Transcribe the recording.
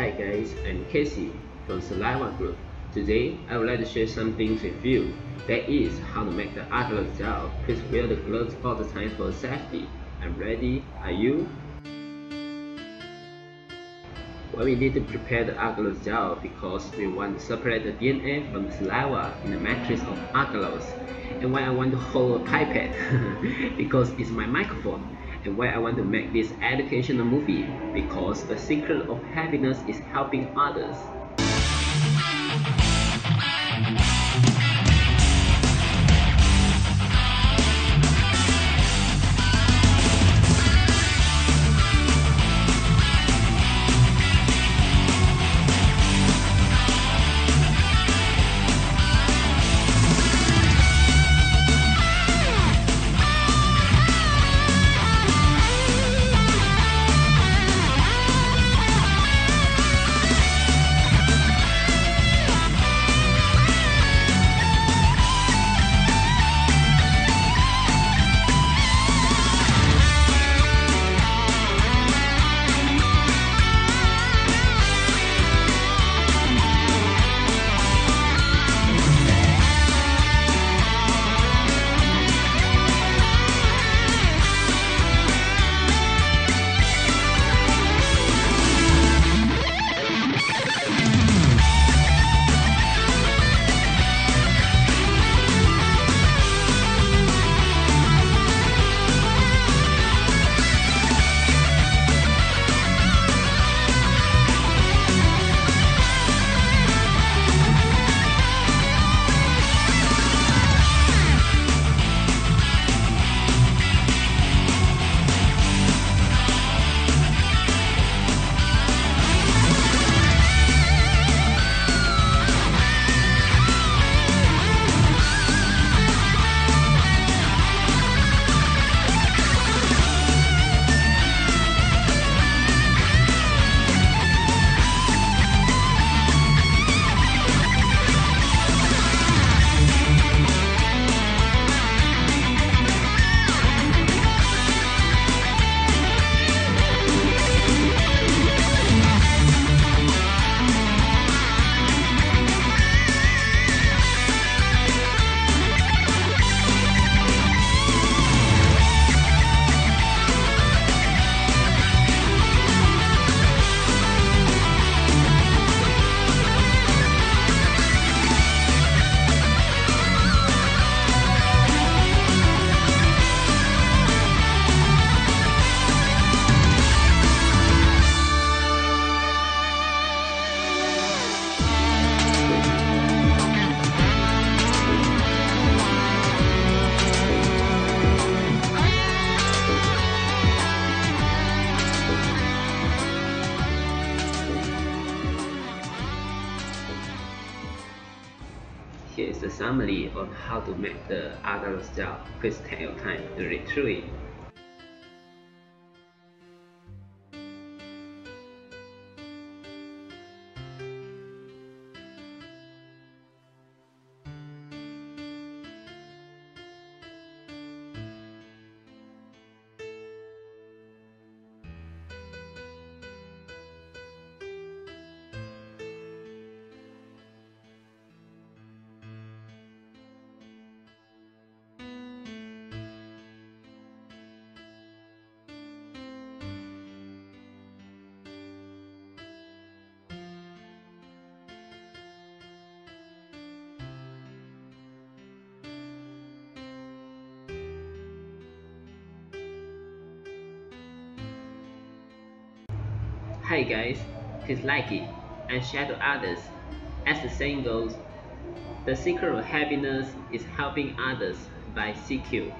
Hi guys, I'm Casey from Saliva Group. Today, I would like to share some things with you. That is how to make the agar gel. Please wear the gloves all the time for safety. I'm ready. Are you? Well, we need to prepare the agar gel because we want to separate the DNA from the saliva in the matrix of agarose. And why I want to hold a pipette because it's my microphone and why I want to make this educational movie because the secret of happiness is helping others. Here is the summary on how to make the agarose gel. Please take your time to read through it. Hi guys, please like it and share to others. As the saying goes, the secret of happiness is helping others by CQ.